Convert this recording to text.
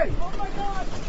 Hey! Oh my God!